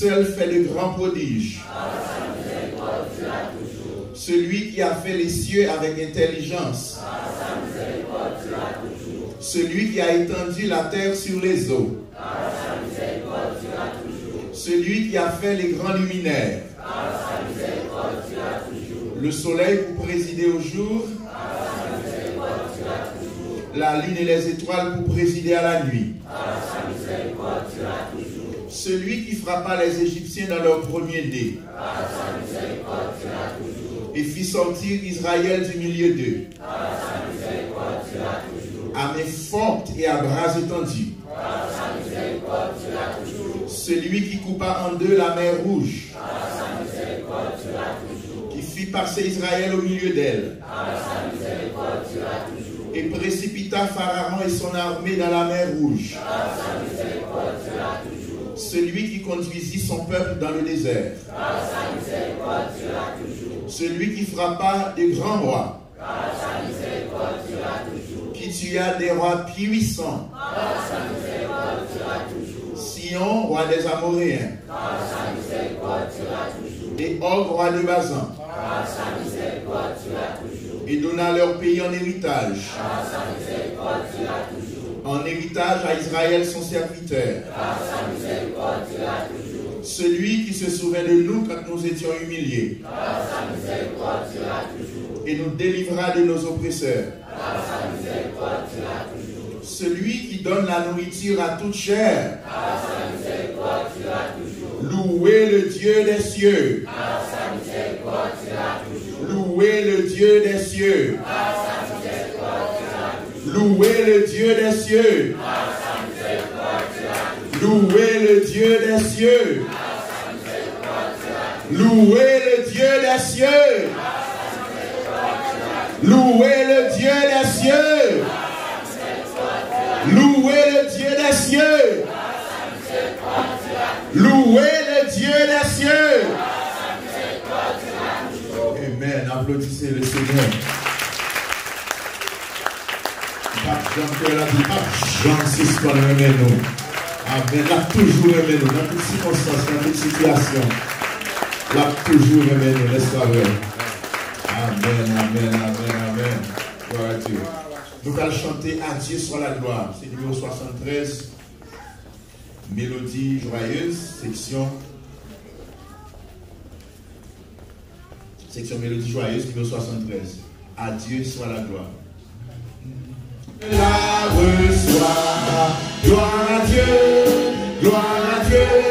seul fait de grands prodiges. Celui qui a fait les cieux avec intelligence. Celui qui a étendu la terre sur les eaux. Celui qui a fait les grands luminaires. Le soleil pour présider au jour. La lune et les étoiles pour présider à la nuit. Celui qui frappa les Égyptiens dans leur premier-né et fit sortir Israël du milieu d'eux. À main forte et à bras étendus. Celui qui coupa en deux la mer rouge. Qui fit passer Israël au milieu d'elle. Et précipita Pharaon et son armée dans la mer rouge celui qui conduisit son peuple dans le désert. Celui qui frappa des grands rois. Qui tua des rois puissants. Sion, roi des Amoréens. Et Og, roi de Bazan. Et donna leur pays en héritage en héritage à Israël son serviteur. Celui qui se souvint de nous quand nous étions humiliés. Et nous délivra de nos oppresseurs. Celui qui donne la nourriture à toute chair. Louez le Dieu des cieux. Louez le Dieu des cieux. Louez le Dieu des cieux. Louez le Dieu des cieux. Louez le Dieu des cieux. Louez le Dieu des cieux. Louez le Dieu des cieux. Louez le Dieu des cieux. Amen. Applaudissez le Seigneur. Jean-Pierre a dit, Pape Jean-Six qu'on aimé nous. Amen. L'a toujours aimé nous. Dans toutes circonstances, dans toute situation. L'a toujours aimé nous. Laisse vrai. Amen, amen, amen, amen. Gloire à Dieu. Nous allons chanter à Dieu soit la gloire. C'est numéro 73. Mélodie joyeuse, section. Section Mélodie joyeuse, numéro 73. À Dieu soit la gloire. La reçoit, gloire à Dieu, gloire à Dieu,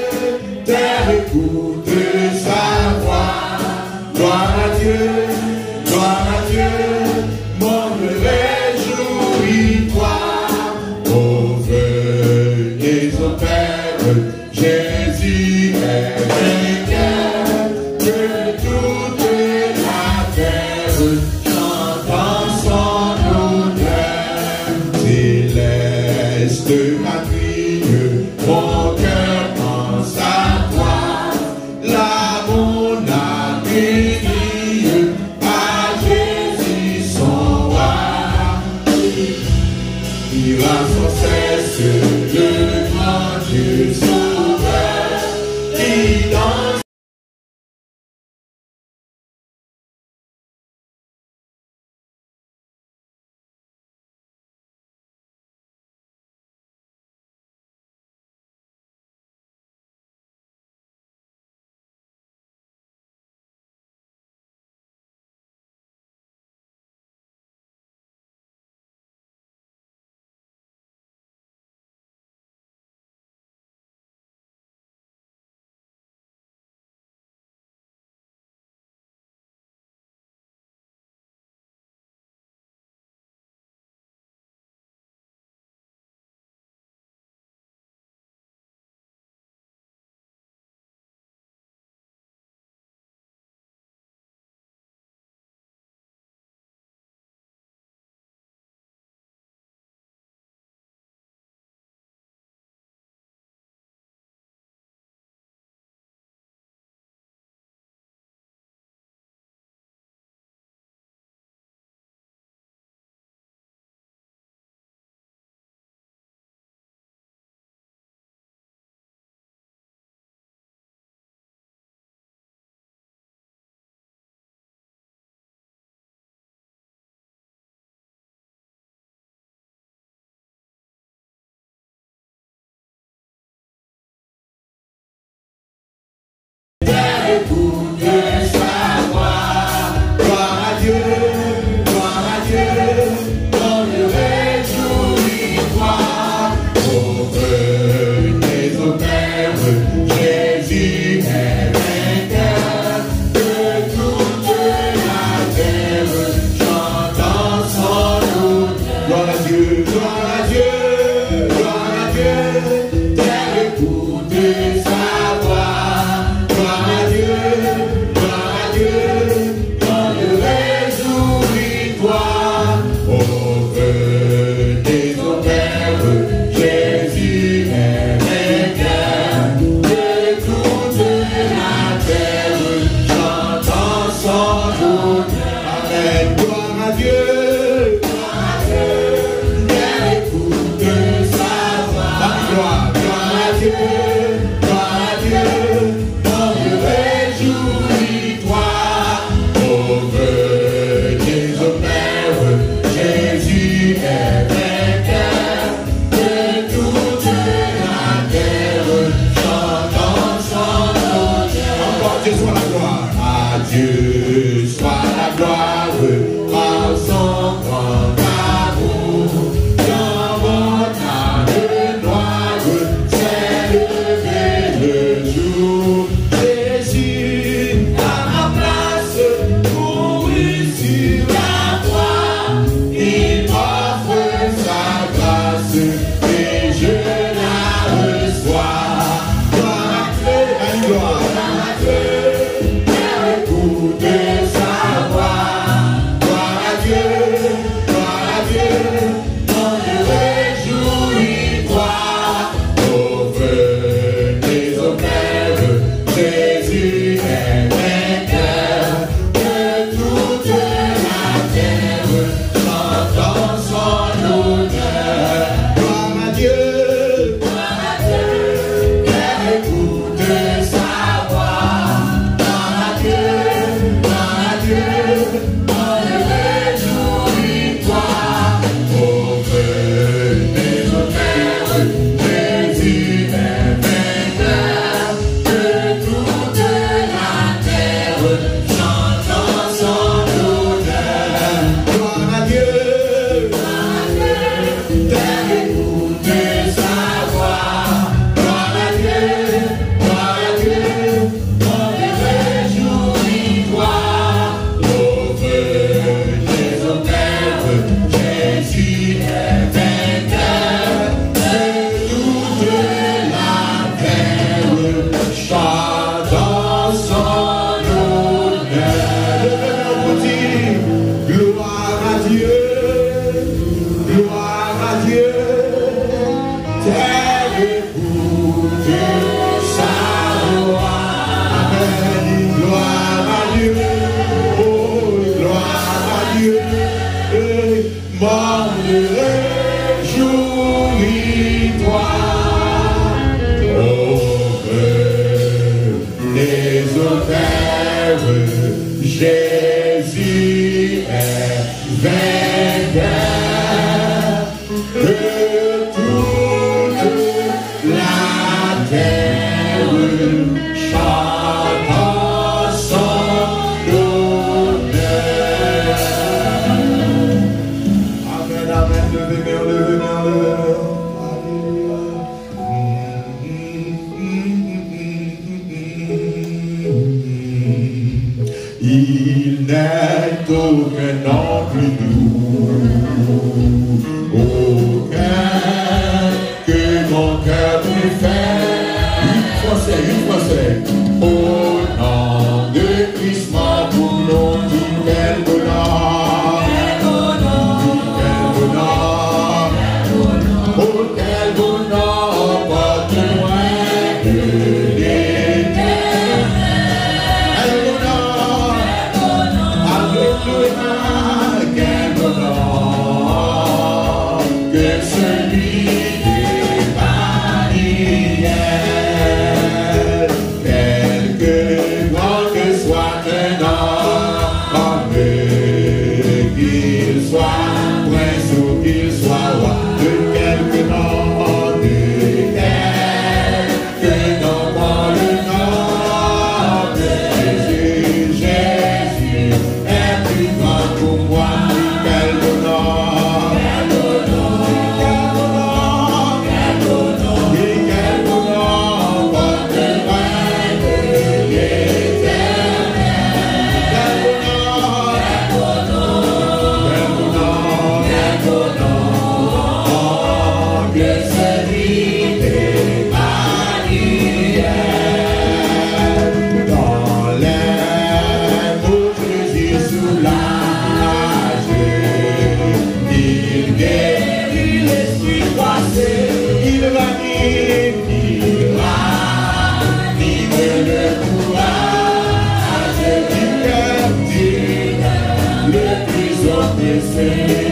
say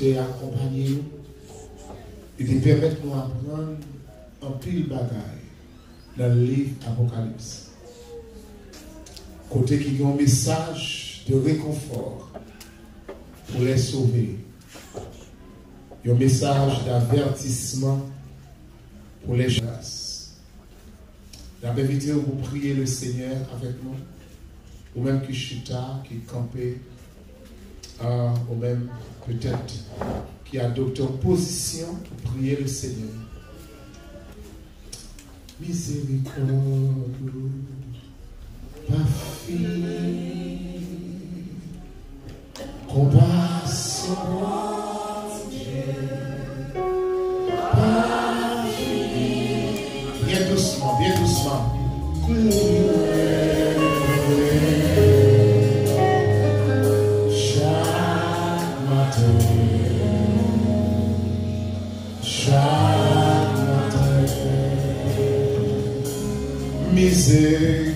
il t'a accompagné, il te permet de nous apprendre un pile bagaille dans le livre Apocalypse. Côté qui a un message de réconfort pour les sauver un message d'avertissement pour les gens. J'avais invité vous prier le Seigneur avec nous, ou même qui chuta, qui campait, euh, ou même peut-être qui adopte une position pour prier le Seigneur. Miséricorde, pas fini, compassion. Bien doucement, bien doucement. Miséricorde,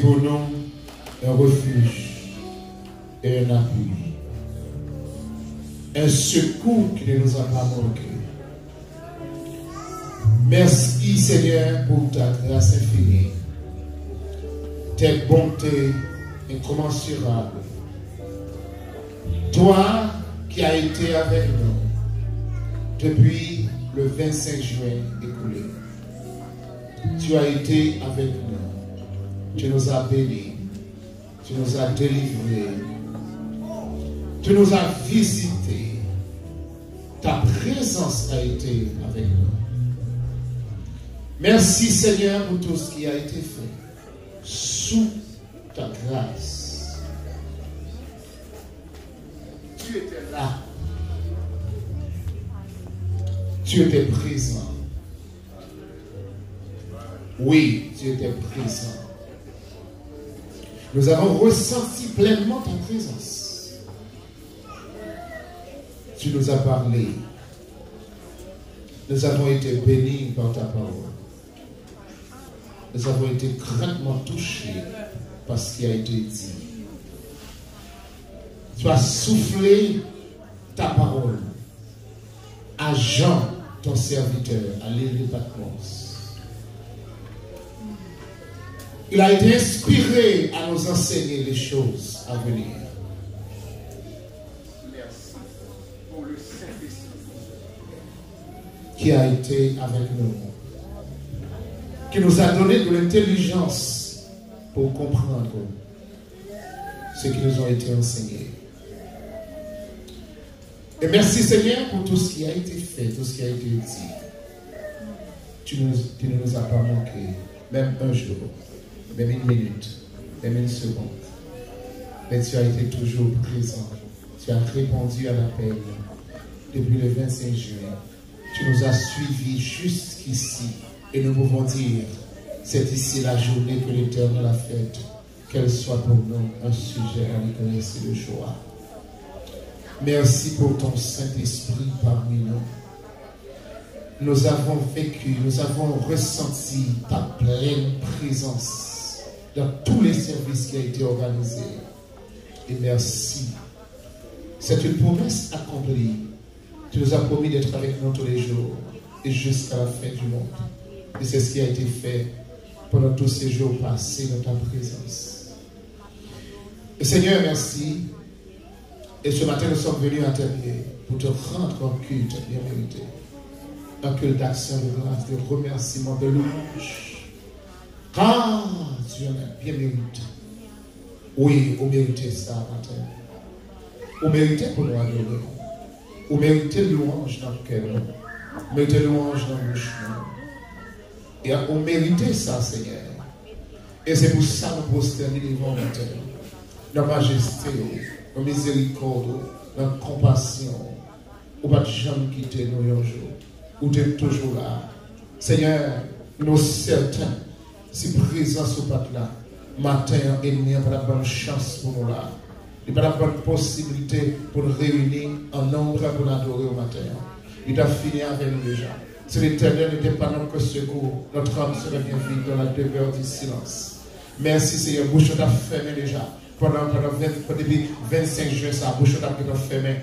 pour nous un refuge et un appui. Un secours qui ne nous a pas manqué. Merci Seigneur pour ta grâce infinie, tes bontés incommensurables. Toi qui as été avec nous depuis le 25 juin écoulé. Tu as été avec nous. Tu nous as bénis. Tu nous as délivrés. Tu nous as visités. Ta présence a été avec nous. Merci Seigneur pour tout ce qui a été fait sous ta grâce. Tu étais là. Tu étais présent. Oui, tu étais présent. Nous avons ressenti pleinement ta présence. Tu nous as parlé. Nous avons été bénis par ta parole. Nous avons été grandement touchés par ce qui a été dit. Tu as soufflé ta parole à Jean, ton serviteur, à de Patmos. Il a été inspiré à nous enseigner les choses à venir. Merci pour le Saint-Esprit qui a été avec nous, qui nous a donné de l'intelligence pour comprendre ce qui nous a été enseigné. Et merci Seigneur pour tout ce qui a été fait, tout ce qui a été dit. Tu ne nous as pas manqué, même un jour même une minute, même une seconde. Mais tu as été toujours présent. Tu as répondu à l'appel depuis le 25 juin. Tu nous as suivis jusqu'ici et nous pouvons dire, c'est ici la journée que l'Éternel a faite, qu'elle soit pour nous un sujet à reconnaître de joie. Merci pour ton Saint-Esprit parmi nous. Nous avons vécu, nous avons ressenti ta pleine présence dans tous les services qui ont été organisés. Et merci. C'est une promesse accomplie. Tu nous as promis d'être avec nous tous les jours et jusqu'à la fin du monde. Et c'est ce qui a été fait pendant tous ces jours passés dans ta présence. Seigneur, merci. Et ce matin, nous sommes venus à pieds pour te rendre un culte bien mérité. Un culte d'action, de grâce, de remerciement, de louange. Ah, tu ça matin. Vous méritez pour nous adorer. Vous méritez louange dans le cœur. Vous méritez louange chemin. Et vous méritez ça, Seigneur. Et c'est pour ça que nous prosternons devant la majesté, la miséricorde, la compassion. Ou pas jamais quitter nous un jour. Vous êtes toujours là. Seigneur, nous certains si présent ce pas là, matin et nuit, pas la bonne chance pour nous là. Il n'y a pas la bonne possibilité pour nous réunir en nombre pour nous adorer au matin. Il a fini avec nous déjà. Si l'éternel n'était pas notre secours, notre âme serait bien vide dans la demeure du silence. Merci Seigneur, bouche t'a fermé déjà. Pendant, pendant 20, depuis 25 juin, ça, bouche t'a fermé.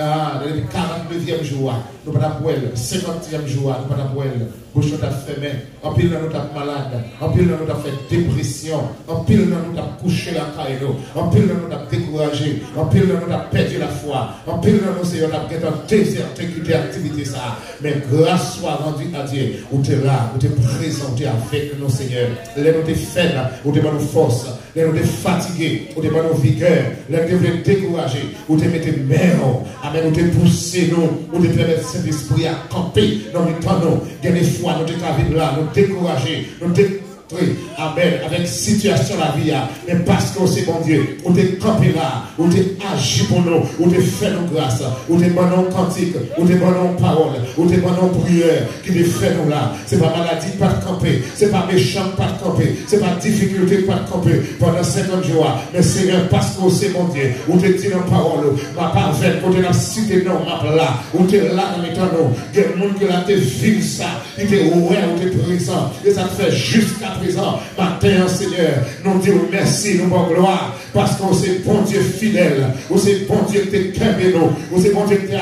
Ah, le 49e jour, nous pas le 50e jour, nous pas le bouche t'a fermé. En pile, nous t'a malade. En pile, nous t'a fait dépression. En pile, nous t'a couché la caille. En pile, nous t'a découragé. En pile, nous t'a perdu la foi. En pile, nous Seigneur, t'a fait un désert, ça. Mais grâce soit rendue à Dieu. Où tu es là, où tu es présent, tu es avec nous, Seigneur. Les nous t'es faibles, où tu es nos force. Les nous t'es fatigué, où tu es nos vigueur. Les nous t'es découragé, où tu es mis Amen, où tu es poussé, nous, où tu permets cet esprit à camper dans le temps, nous. Gagner foi, nous vivre là, nous décourager, nous Amen, avec situation la vie, hein. mais parce que c'est bon Dieu, on campé là, on t'est agi pour nous, on t'est fait nos grâces, on t'est bon cantique, on t'est bon parole, on t'est bon prière, qui t'est fait nous là. C'est pas maladie, pas de camper, c'est pas méchant, pas de camper, c'est pas difficulté, pas camper pendant 50 jours, mais Seigneur, parce que c'est bon Dieu, on t'est dit en parole, ma parfaite, on t'est dans cité non, ma là, on t'est là dans les temps, il y a des gens qui ont vu ça, il t'est ouais, on t'est présent, et ça te fait jusqu'à présent, matin, Seigneur, nous disons merci, nous bon gloire, parce qu'on c'est bon Dieu fidèle, on c'est bon Dieu qui est nous, on c'est bon Dieu qui est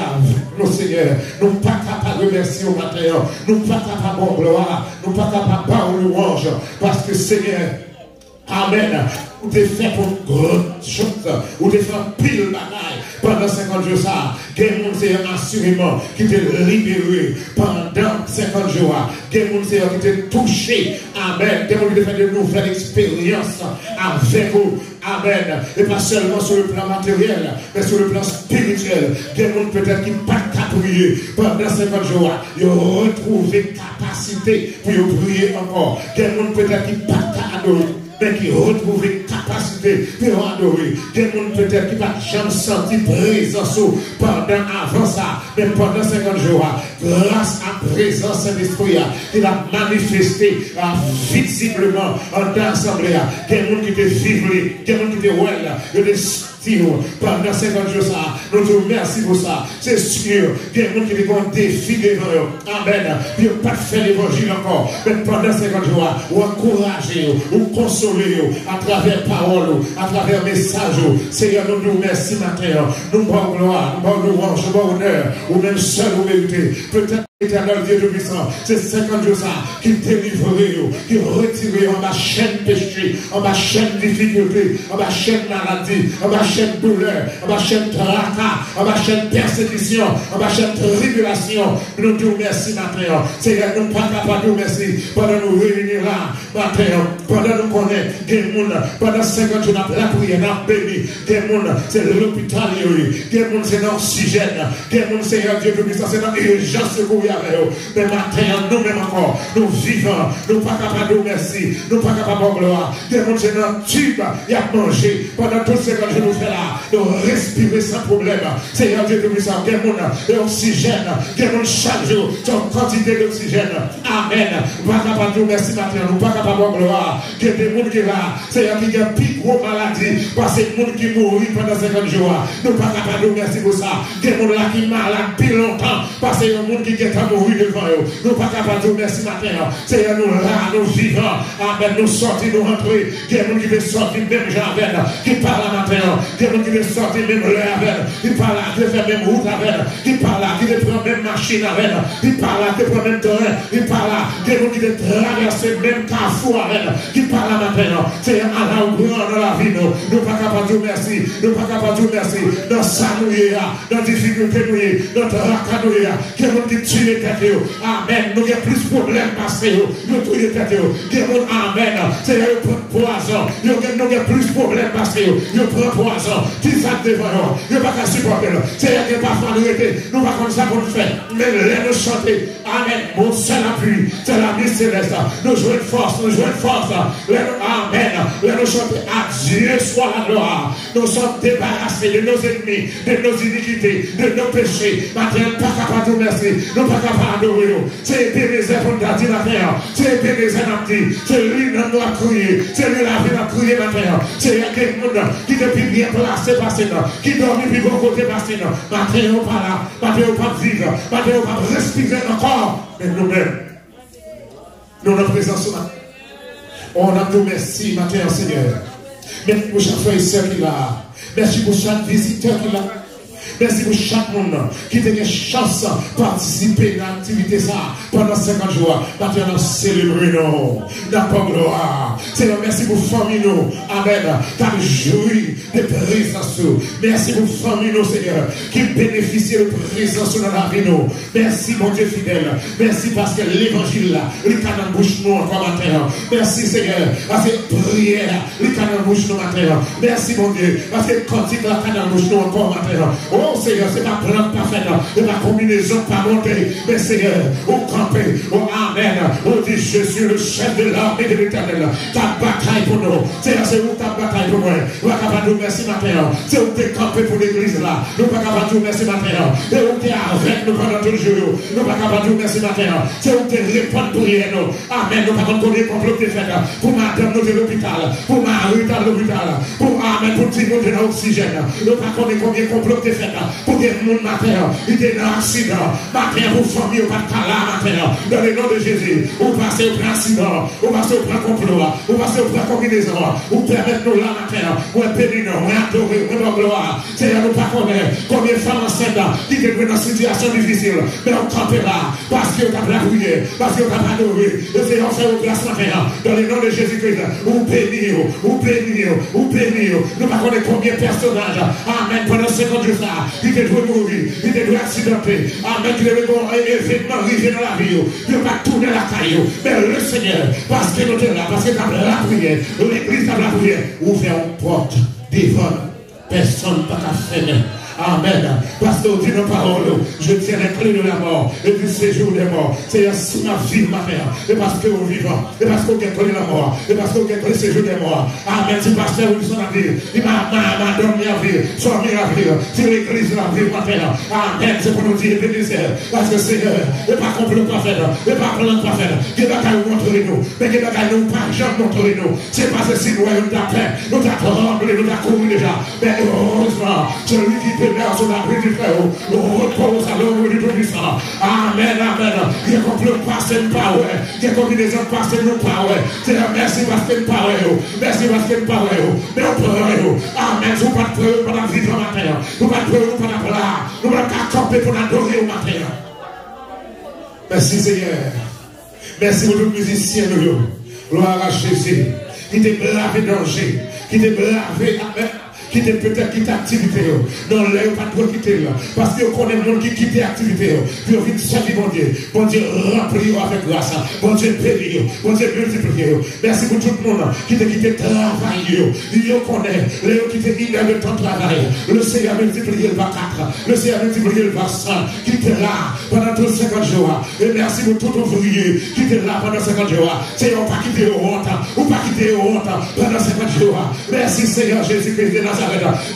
nous, Seigneur, nous pas capables de remercier au matin, nous pas capables de gloire, nous pas capables de louange, parce que Seigneur, Amen. Ou te fait pour grande chose. Ou te fait pile bagaille pendant 50 jours ça. Quel monde c'est assurément qui t'a libéré pendant 50 jours. Quel monde c'est qui t'a touché. Amen. Quel monde qui t'a fait de nouvelles expériences avec vous. Amen. Et pas seulement sur le plan matériel, mais sur le plan spirituel. Quel monde peut-être qui pas qu'à prier pendant 50 jours. Il a retrouvé capacité pour prier encore. Quel monde peut-être qui pas qu'à adorer mais qui retrouve capacité pour adorer. Des gens peut-être qui n'ont jamais senti présence pendant avant ça, mais pendant 50 jours, grâce à présence de l'Esprit, il a manifesté visiblement en l'assemblée. Des gens qui étaient vivre, des gens qui étaient well, 50 jours ça, nous te remercions pour ça. C'est sûr, il y a des gens qui ont défi devant eux. Amen. Puis pas fait l'évangile encore. Mais pendant 50 jours, ou encourager, ou consoler à travers parole, à travers message. Seigneur, nous nous remercions matin. Nous bon gloire, nous bon louange, nous bon honneur, ou même seul ou mérité. Peut-être Éternel Dieu de puissant, c'est 50 jours qui délivre, qui retire en ma chaîne péché, en ma chaîne difficulté, en ma chaîne maladie, en ma chaîne douleur, en ma chaîne tracas, en ma chaîne persécution, en ma chaîne tribulation. Nous te remercions matin. Seigneur, nous ne pas capables de merci pendant nous réunir là, matin, pendant nous connaître des pendant 50 jours, la prière, nous béni, des gens, c'est l'hôpital, des gens, c'est l'oxygène, des gens, Seigneur Dieu de puissant, c'est dans l'urgence mais maintenant, nous-mêmes encore, nous vivons, nous pas capables de merci, nous pas capables de gloire. Des gens c'est dans tube, il a mangé pendant tous ces jours nous fait là, nous respirer sans problème. Seigneur Dieu de puissance, des gens l'oxygène, des gens chaque jour, son quantité d'oxygène. Amen. Nous pas capables de merci maintenant, nous pas capables de gloire. Il y des gens qui là, Seigneur qui a plus gros maladie, parce que des gens qui mourent pendant 50 jours, nous pas capables de merci pour ça. Des gens là qui malades depuis longtemps, parce que des gens qui à mourir devant eux. Nous pas capables de merci matin. Seigneur, nous là, nous vivons. Amen. Nous sortir, nous rentrer. Il y qui veulent sortir même avec, qui parlent matin. Il y a des qui veulent sortir même l'heure avec, qui parlent, qui faire même route avec, qui parlent, qui prennent même machine avec, qui parlent, qui prennent même terrain, qui y a des gens qui veulent traverser même carrefour avec, qui parlent matin. Seigneur, à la grand dans la vie, nous. Nous pas capables de merci. Nous pas capables de merci. Dans sa nous dans difficulté nous dans tracas nous y a des gens qui tuent les têtes. Amen. Nous avons plus de problèmes passés. Nous tuons les têtes. Amen. C'est le poison. Nous avons plus de problèmes passés. Nous prenons poison. Qui ça devant nous? Nous pas qu'à supporter. C'est que parfois nous étions. Nous pas comme ça pour nous faire. Mais les nous chanter. Amen. Mon seul appui. C'est la vie céleste. Nous jouons force. Nous jouons force. Amen. Nous chanter. À Dieu soit la gloire. Nous sommes débarrassés de nos ennemis, de nos iniquités, de nos péchés. Maintenant, pas capable de merci. Nous pas capable d'adorer. C'est Ebenezer pour nous dire la terre. C'est Ebenezer nous dit. C'est lui qui nous a crié. C'est lui la vie nous a crié la terre. C'est quelqu'un qui depuis bien placé passé qui dormit puis bon côté passé Maintenant, on pas là. Maintenant, on pas vivre. Maintenant, on pas respirer encore. Mais nous-mêmes, nous, notre présence là. On a tout merci, matin, Seigneur. Merci pour chaque frère et soeur qui là. Merci pour chaque visiteur qui là. Merci pour chaque monde qui a une chance de participer à l'activité pendant 50 jours. Maintenant, célébrons nous. gloire. Seigneur, merci pour famille. Amen. Qui jouit de présence. Merci pour famille nous, Seigneur, qui bénéficie de présence dans la vie. Merci, mon Dieu fidèle. Merci parce que l'évangile il canne bouche nous encore matin. Merci, Seigneur, parce que prière, il canne bouche nous matin. Merci, mon Dieu, parce que cantique la canne bouche nous encore matin. Oh Seigneur, c'est ma plante parfaite, c'est ma combinaison pas montée. Mais Seigneur, au campé, âme, Amen. On dit, je suis le chef de l'armée de l'éternel. Ta bataille pour nous. C'est c'est où ta bataille pour moi? Nous pas capable de nous merci matin. C'est où t'es campé pour l'église là? Nous pas capable de nous merci matin. C'est où t'es avec nous pendant tout le jour? Nous pas capable de nous merci matin. C'est où t'es répondre prière nous? Amen. Nous pas contre combien complot t'es fait. Pour madame nous de l'hôpital. Pour Marie dans l'hôpital. Pour Amen. Pour nous de l'oxygène. Nous pas contre combien complot t'es fait. porque o mundo na terra tem terá sinal. Batemos o família vai tá calar na terra. no nome de Jesus, o passeio para sinal, o passeio para comprovar, o passeio para cognição, o permettre lá na terra, o é peninão, é adorer, é glória. Seja no paconé, como ele fala, senta, e que uma situação difícil, não campe lá, parce que eu estava para parce que eu estava para dormir, eu sei, eu sei, eu graço na terra. no nome de Jesus Cristo, o peniu, o peniu, o peniu, não vai comer é personagem, amém, para não ser conduzir. Qui te doit mourir, qui te doit accidenter. Amen. Devait avoir un événement arrivé dans la vie. Qui ne pas tourner la caillou. Mais le Seigneur, parce que nous sommes là, parce que as la prière, l'église a la prière, ouvre une porte devant personne pas qu'à faire. Amen. Parce que dit nos paroles, je tiens les clés de la mort et du séjour des morts. C'est ainsi ma vie, ma mère. Et parce que vous vivant, et parce qu'on connu la mort, et parce qu'on connu le séjour des morts. Amen. Si pasteur vous son avenir, il m'a donné la vie, soit la vie. Si l'église la vie, ma mère. Amen. C'est pour nous dire, bénissez. Parce que Seigneur, et pas complot pas faire, et pas plan pas faire. Qui va nous montrer nous, mais qui va nous pas jamais montrer nous. C'est parce que si nous avons ta paix, nous tremblé, nous couru déjà. Mais heureusement, celui qui peut grâce au abri du frère, au repose à l'homme du bénissant. Amen, amen. Je comprends pas cette parole. Je comprends les gens passer nos paroles. Seigneur, merci parce que parole. Oh. Merci parce que parole. Oh. Mais on peut oh. Amen. Nous pas de pour la vivre ma terre. Nous pas de pour la gloire. Nous pas camper pour l'adorer au matin. Merci Seigneur. Merci pour le musicien de l'eau. Gloire à Jésus. Qui te bravé danger. Qui te bravé. Amen qui te peut-être quitter l'activité. Non, là, pas trop quitter là. Parce que connaît le monde qui quitte l'activité. Puis on vient servir mon Dieu. Bon Dieu, remplir avec grâce. Bon Dieu, bénir. Bon Dieu, multiplier. Merci pour tout le monde qui te quitté travail. Il connaît. Léo qui te dit de ton travail. Le Seigneur multiplié le 4. Le Seigneur multiplié le 100. Qui était là pendant tous 50 jours. Et merci pour tout ouvrier qui était là pendant 50 jours. Seigneur, pas quitter honte. Ou pas quitter honte pendant 50 jours. Merci Seigneur Jésus-Christ de Nazareth.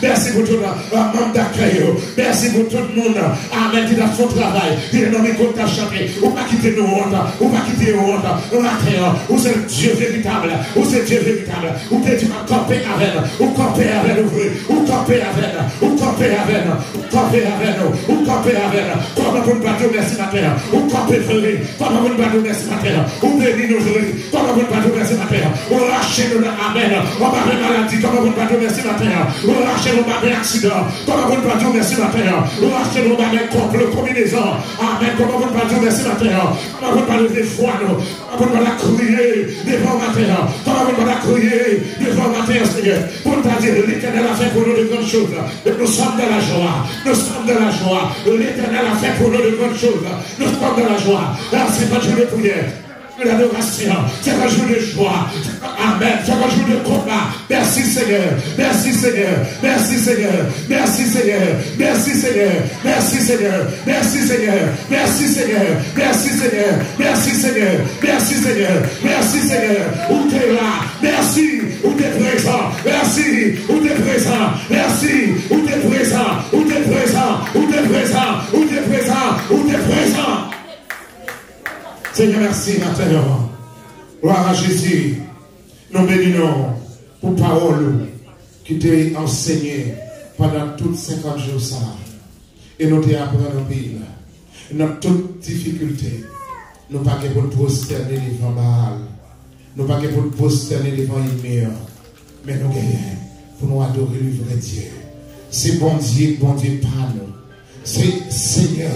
Merci pour tout le monde d'accueil. Merci pour tout le monde. Amen. Qui a son travail. Il est nommé qu'on t'a chanté. Ou pas quitter nos. Ou pas quitter nos honte. Matin. Ou c'est Dieu véritable. Ou c'est Dieu véritable. Ou tu vas camper avec. Ou camper avec nous. Ou camper avec. Ou camper avec. Ou camper avec nous. Ou camper avec. Comment vous ne pas merci matin. Ou camper. Comment vous ne pas merci matin. Béni nos frères. Comment vous ne pas merci matin. Ou lâchez nous. Amen. On va maladie. Comment vous ne pas merci matin. Ou lâchez nos babes accident. Comment vous ne pas dire merci lâchez nos babes couple, combinaison. Amen. Comment vous ne pas dire merci matin. Comment vous ne pas lever nous. Comment vous ne pas devant matin. Comment vous ne pas devant matin, Seigneur. Pour ne pas dire l'éternel a fait pour nous de grandes choses. Nous sommes dans la joie. Nous sommes dans la joie. L'éternel a fait pour nous de grandes choses. Nous sommes dans la joie. Là, c'est pas Dieu de prière l'adoration, c'est un jour de joie. Amen. C'est un jour de combat. Merci Seigneur. Merci Seigneur. Merci Seigneur. Merci Seigneur. Merci Seigneur. Merci Seigneur. Merci Seigneur. Merci Seigneur. Merci Seigneur. Merci Seigneur. Merci Seigneur. Merci Seigneur. Où t'es là. Merci. Où t'es présent. Merci. Où t'es présent. Merci. Où t'es présent. Où t'es présent. Où t'es présent. Où t'es présent. Où t'es présent. Seigneur, merci maintenant. Gloire à Jésus. Nous bénissons pour parole qui t'a enseigné pendant toutes 50 jours. Et nous appris en pile. Dans toute difficulté, nous pas pour prosterner devant Baal. Nous pas pour prosterner devant Ymir. Mais nous gagnons pour nous adorer le vrai Dieu. C'est bon Dieu, bon Dieu par nous. C'est Seigneur.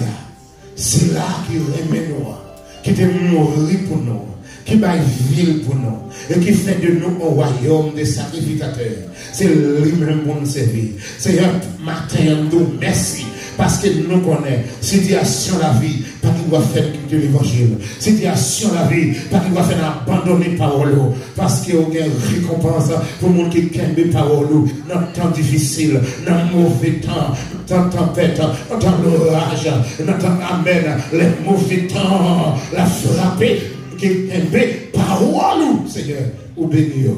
C'est là qui remet nous qui te mourir pour nous, qui baille ville pour nous, et qui fait de nous un royaume de sacrificateurs. C'est lui-même pour nous servir. Seigneur, matin, nous merci. Parce que nous connaissons. Situation la vie, pas qu'il doit faire de l'évangile. Situation la vie, pas qu'il doit faire abandonner parole. Parce qu'il y a une récompense pour le monde qui aime les paroles. Dans le temps difficile, dans le mauvais temps, dans la tempête, dans l'orage, dans le amen, les mauvais temps, la frapper, qui aime parole, Seigneur, ou bénir.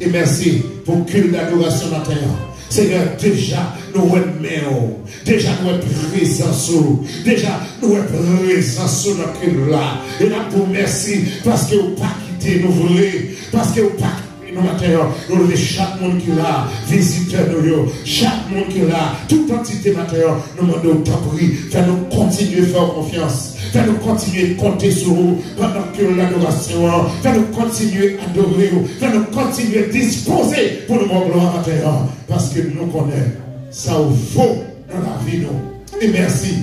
Et merci pour que d'adoration matin. Seigneur, déjà, nous aimons. Déjà, nous sommes présents Déjà, nous sommes présents sur notre là. Et là, pour merci, parce que vous pas quitté nous voulez. Parce que vous pas nous matin, nous levons chaque monde qui est là, visiteur nous, chaque monde qui est là, toute entité matin, nous demandons ta prière, fais-nous continuer à faire confiance. Fais-nous continuer à compter sur vous pendant que l'adoration. Fais-nous continuer à adorer. Fais-nous continuer à disposer pour nous gloire à terre. Parce que nous connaissons ça au fond dans la vie. Nous. Et merci.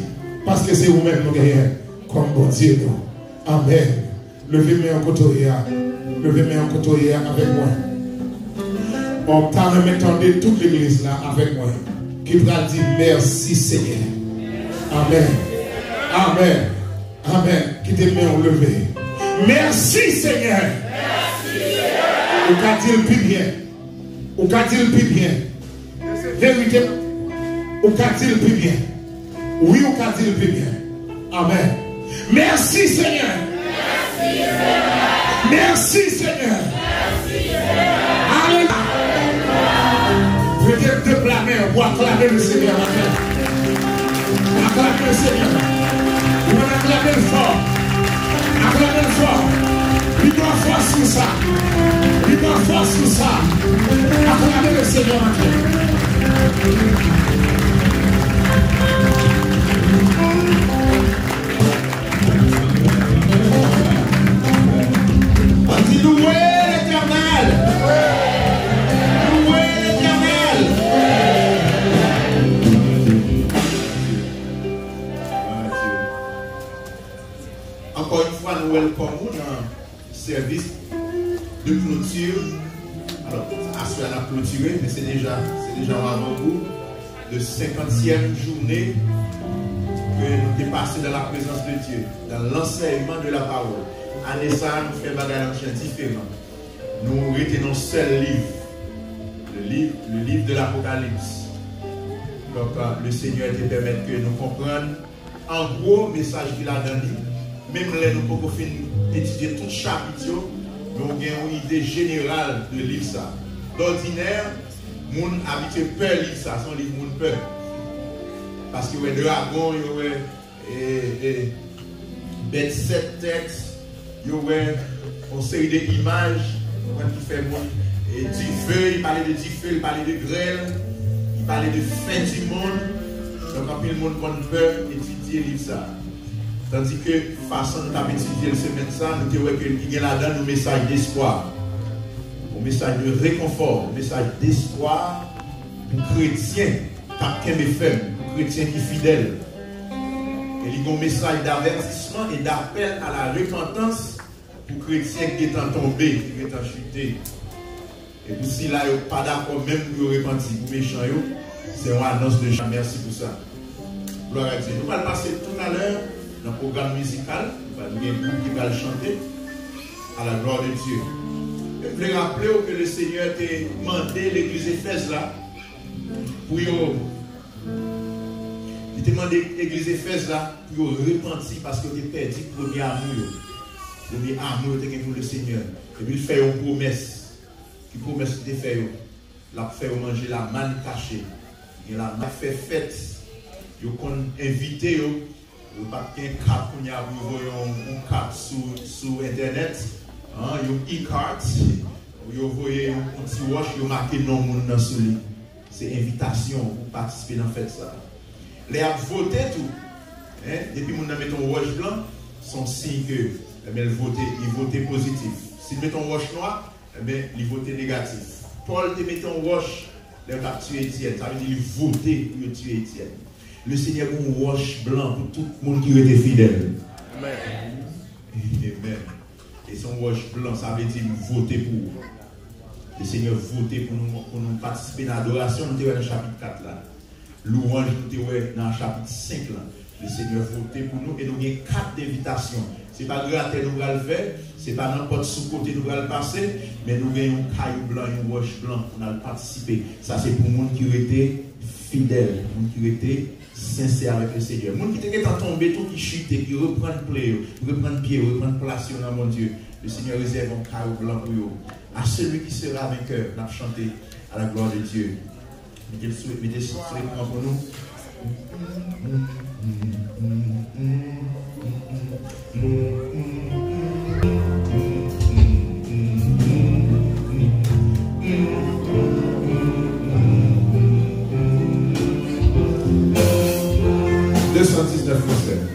Parce que c'est vous-même nous gagnons comme bon Dieu. Nous. Amen. Levez-moi en côté. Levez-moi en côté avec moi. On t'a remettre toute l'église là avec moi. Qui va dire merci Seigneur? Amen. Amen. Amen. Qui te met en levé. Merci Seigneur. Merci Seigneur. Ou qu'a dit plus bien? Ou qu'a dit plus bien. Vérité. Ou qu'a dit plus bien? Oui, ou qu'a dit plus bien? Amen. Merci Seigneur. Merci Seigneur. Merci Seigneur. Merci. Amen. Peut-être te blâmer ou acclamer le Seigneur. Acclamer le Seigneur. On va acclamer fort. Acclamer fort. Il doit force sur ça. Il doit force sur ça. Acclamer le Seigneur welcome dans le service de clôture. Alors, à ce a clôturé, mais c'est déjà, c'est déjà avant vous, de 50e journée que nous passés dans la présence de Dieu, dans l'enseignement de la parole. Année ça, nous faisons des différent. Nous retenons seul livre, le livre, le livre de l'Apocalypse. Donc, euh, le Seigneur te permet que nous comprenions en gros message qu'il a donné même là, nous pouvons étudier tout chapitre, nous avons une idée générale de livre ça. D'ordinaire, gens habitué peur lire ça, son livre moun peur. Parce qu'il y a des dragons, il y a bêtes sept textes, il y a une série d'images, qui fait et du feu, il parlait de du feu, il parlait de grêle, il parlait de fin du monde. Donc, quand le monde prend peur, étudier livre ça. Tandis que, façon de étudier le semaine ça, nous y a là-dedans un message d'espoir. Un message de réconfort, un message d'espoir pour chrétiens qui aiment femmes, pour chrétiens qui fidèles. Et il y a un message d'avertissement et d'appel à la repentance pour chrétiens qui sont tombés, qui sont chutés. Et pour si là, pas d'accord même pour repentir, pour méchants, c'est une annonce de. Merci pour ça. Gloire à Dieu. Nous allons passer tout à l'heure dans le programme musical, il y a un groupe qui va chanter à la gloire de Dieu. Je voulais rappeler que le Seigneur t'a demandé l'église Éphèse là pour il t'a demandé l'église Éphèse là pour repentir parce que tu perdu le premier amour. Le premier amour que pour le Seigneur. Et puis il fait une promesse. Qui promesse qu'il fait La fait manger la manne cachée. Il a fait fête. Il a invité Ou pa ken kap koun ya vou voyon un kap sou internet. Yon e-card. Ou yon voyon un ti wash yon make non moun nan sou li. Se invitasyon pou patisipe nan fet sa. Le ap vote tou. Depi moun nan meton wash blan. Son sin ke men vote, li vote pozitif. Si meton wash noa, men li vote negatif. Paul te meton wash, le ap tue Etienne. Sa veni li vote pou yo tue Etienne. Le Seigneur vous roche blanc pour tout le monde qui était fidèle. Amen. Amen. Et son roche blanc, ça veut dire voter pour. Le Seigneur voter pour nous, pour nous participer dans l'adoration. Nous dans le chapitre 4 là. louange nous dans le chapitre 5 là. Le Seigneur voté pour nous et nous avons quatre invitations. Ce n'est pas gratter nous allons le faire, ce n'est pas n'importe sous-côté nous allons le passer, mais nous avons un caillou blanc, une roche blanc, on a participer. Ça c'est pour les gens qui ont gens qui ont été sincères avec le Seigneur. Gens qui étaient tombés, tout qui chutent, qui reprennent plaisir, reprennent pied, reprennent place mon Dieu. Le Seigneur réserve un caillou blanc pour eux. À celui qui sera vainqueur, on a chanté à la gloire de Dieu. Le le desafio zero.